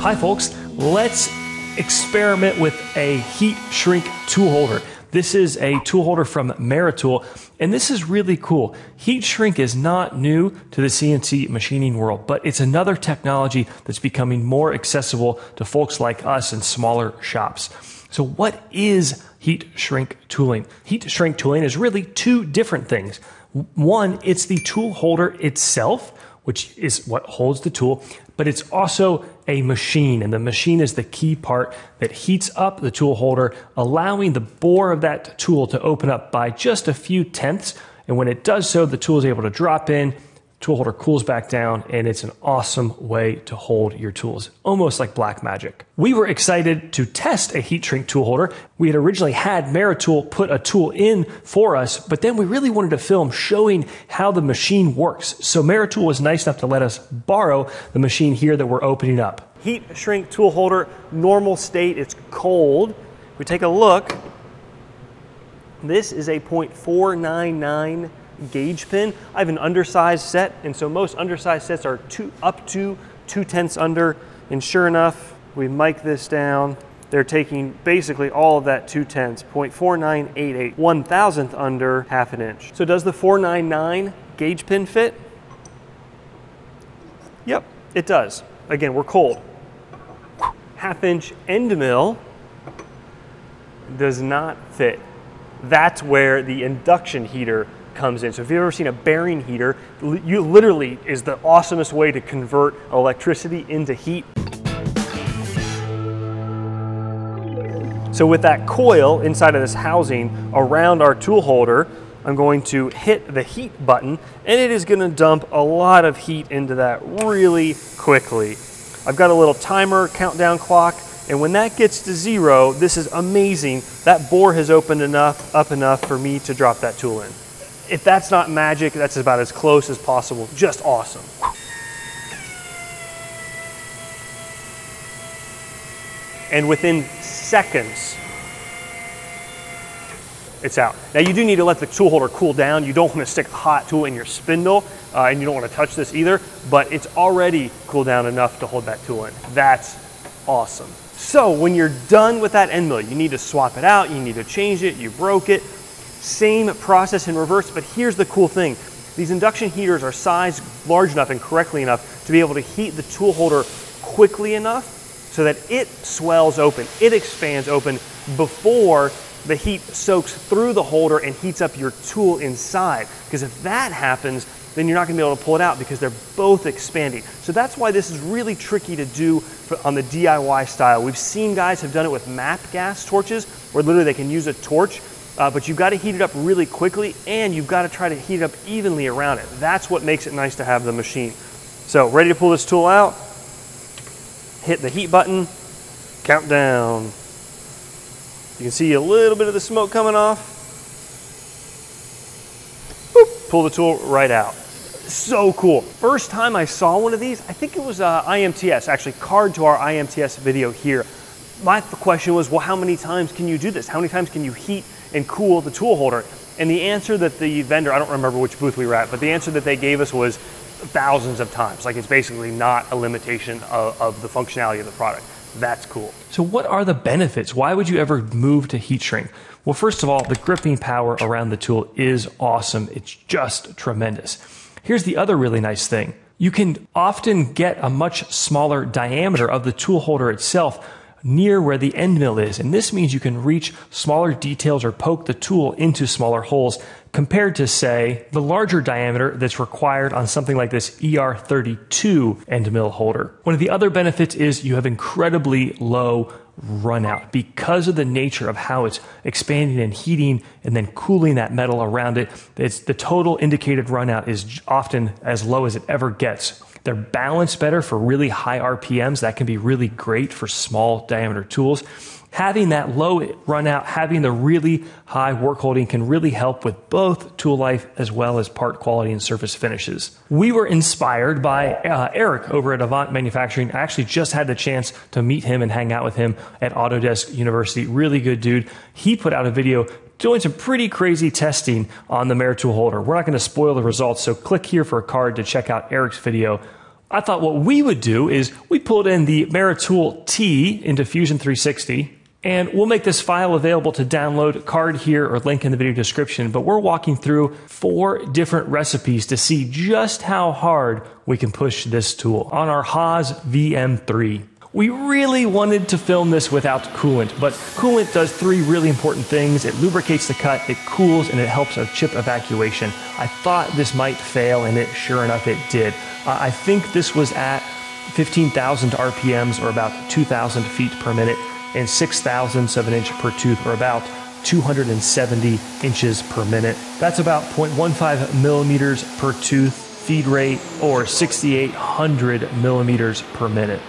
Hi, folks. Let's experiment with a heat shrink tool holder. This is a tool holder from Maritool, and this is really cool. Heat shrink is not new to the CNC machining world, but it's another technology that's becoming more accessible to folks like us in smaller shops. So, what is heat shrink tooling? Heat shrink tooling is really two different things. One, it's the tool holder itself, which is what holds the tool, but it's also a machine, and the machine is the key part that heats up the tool holder, allowing the bore of that tool to open up by just a few tenths. And when it does so, the tool is able to drop in tool holder cools back down and it's an awesome way to hold your tools, almost like black magic. We were excited to test a heat shrink tool holder. We had originally had Maritool put a tool in for us, but then we really wanted to film showing how the machine works. So Maritool was nice enough to let us borrow the machine here that we're opening up. Heat shrink tool holder, normal state, it's cold. We take a look. This is a 0.499 gauge pin. I have an undersized set, and so most undersized sets are two, up to two tenths under. And sure enough, we mic this down. They're taking basically all of that two tenths, 0.4988, one thousandth under half an inch. So does the 499 gauge pin fit? Yep, it does. Again, we're cold. Half inch end mill does not fit. That's where the induction heater comes in. So if you've ever seen a bearing heater, you literally is the awesomest way to convert electricity into heat. So with that coil inside of this housing around our tool holder, I'm going to hit the heat button and it is gonna dump a lot of heat into that really quickly. I've got a little timer countdown clock and when that gets to zero, this is amazing. That bore has opened enough up enough for me to drop that tool in. If that's not magic, that's about as close as possible. Just awesome. And within seconds, it's out. Now you do need to let the tool holder cool down. You don't want to stick a hot tool in your spindle uh, and you don't want to touch this either, but it's already cooled down enough to hold that tool in. That's awesome. So when you're done with that end mill, you need to swap it out, you need to change it, you broke it, same process in reverse, but here's the cool thing. These induction heaters are sized large enough and correctly enough to be able to heat the tool holder quickly enough so that it swells open, it expands open before the heat soaks through the holder and heats up your tool inside. Because if that happens, then you're not gonna be able to pull it out because they're both expanding. So that's why this is really tricky to do on the DIY style. We've seen guys have done it with MAPP gas torches where literally they can use a torch uh, but you've got to heat it up really quickly and you've got to try to heat it up evenly around it. That's what makes it nice to have the machine. So ready to pull this tool out, hit the heat button, count down. You can see a little bit of the smoke coming off. Boop, pull the tool right out. So cool. First time I saw one of these, I think it was uh, IMTS, actually card to our IMTS video here. My question was, well, how many times can you do this? How many times can you heat and cool the tool holder? And the answer that the vendor, I don't remember which booth we were at, but the answer that they gave us was thousands of times. Like it's basically not a limitation of, of the functionality of the product. That's cool. So, what are the benefits? Why would you ever move to heat shrink? Well, first of all, the gripping power around the tool is awesome. It's just tremendous. Here's the other really nice thing you can often get a much smaller diameter of the tool holder itself near where the end mill is. And this means you can reach smaller details or poke the tool into smaller holes compared to, say, the larger diameter that's required on something like this ER32 end mill holder. One of the other benefits is you have incredibly low run out because of the nature of how it's expanding and heating and then cooling that metal around it. It's the total indicated run out is often as low as it ever gets they're balanced better for really high RPMs. That can be really great for small diameter tools. Having that low run out, having the really high work holding can really help with both tool life as well as part quality and surface finishes. We were inspired by uh, Eric over at Avant Manufacturing. I actually just had the chance to meet him and hang out with him at Autodesk University. Really good dude. He put out a video doing some pretty crazy testing on the Maritool holder. We're not going to spoil the results, so click here for a card to check out Eric's video. I thought what we would do is we pulled in the Maritool T into Fusion 360 and we'll make this file available to download card here or link in the video description. But we're walking through four different recipes to see just how hard we can push this tool on our Haas VM3. We really wanted to film this without coolant, but coolant does three really important things. It lubricates the cut, it cools, and it helps with chip evacuation. I thought this might fail, and it sure enough it did. Uh, I think this was at 15,000 RPMs or about 2,000 feet per minute and 6 thousandths of an inch per tooth or about 270 inches per minute. That's about 0.15 millimeters per tooth feed rate or 6,800 millimeters per minute.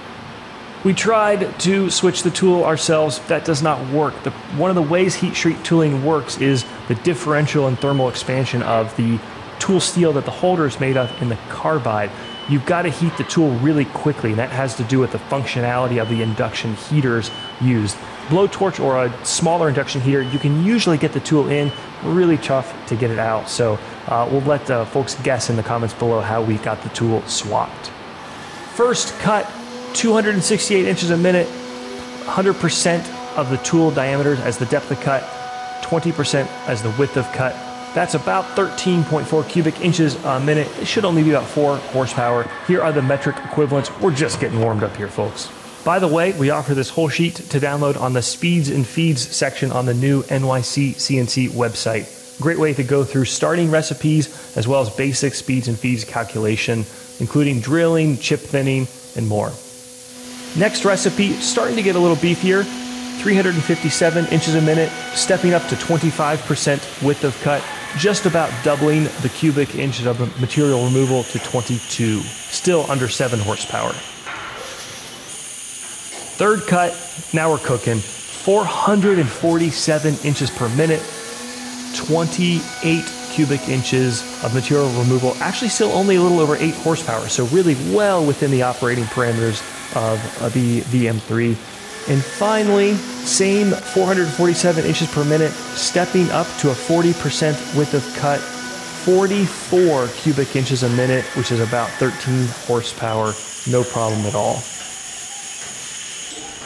We tried to switch the tool ourselves. That does not work. The, one of the ways heat shrink tooling works is the differential and thermal expansion of the tool steel that the holder is made of in the carbide. You've got to heat the tool really quickly, and that has to do with the functionality of the induction heaters used. Blowtorch or a smaller induction heater, you can usually get the tool in, really tough to get it out. So uh, we'll let the folks guess in the comments below how we got the tool swapped. First cut 268 inches a minute, 100% of the tool diameters as the depth of cut, 20% as the width of cut. That's about 13.4 cubic inches a minute. It should only be about 4 horsepower. Here are the metric equivalents. We're just getting warmed up here, folks. By the way, we offer this whole sheet to download on the speeds and feeds section on the new NYC CNC website. Great way to go through starting recipes as well as basic speeds and feeds calculation, including drilling, chip thinning, and more. Next recipe, starting to get a little beefier, 357 inches a minute, stepping up to 25% width of cut, just about doubling the cubic inches of material removal to 22, still under 7 horsepower. Third cut, now we're cooking, 447 inches per minute, 28 cubic inches of material removal, actually still only a little over 8 horsepower, so really well within the operating parameters of uh, the VM3. And finally, same 447 inches per minute, stepping up to a 40% width of cut, 44 cubic inches a minute, which is about 13 horsepower, no problem at all.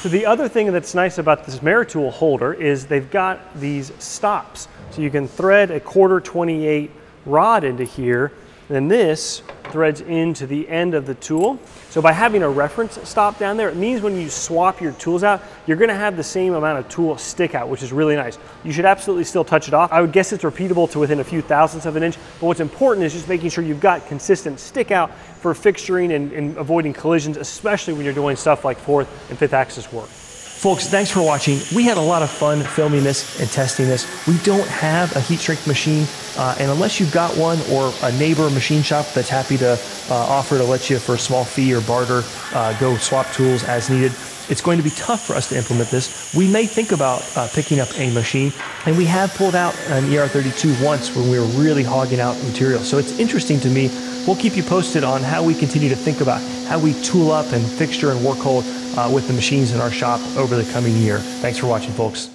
So the other thing that's nice about this Maritool holder is they've got these stops. So you can thread a quarter 28 rod into here, and then this threads into the end of the tool. So by having a reference stop down there, it means when you swap your tools out, you're gonna have the same amount of tool stick out, which is really nice. You should absolutely still touch it off. I would guess it's repeatable to within a few thousandths of an inch, but what's important is just making sure you've got consistent stick out for fixturing and, and avoiding collisions, especially when you're doing stuff like fourth and fifth axis work. Folks, thanks for watching. We had a lot of fun filming this and testing this. We don't have a heat shrink machine, uh, and unless you've got one or a neighbor machine shop that's happy to uh, offer to let you for a small fee or barter, uh, go swap tools as needed, it's going to be tough for us to implement this. We may think about uh, picking up a machine, and we have pulled out an ER32 once when we were really hogging out material. So it's interesting to me. We'll keep you posted on how we continue to think about how we tool up and fixture and work hold uh, with the machines in our shop over the coming year. Thanks for watching, folks.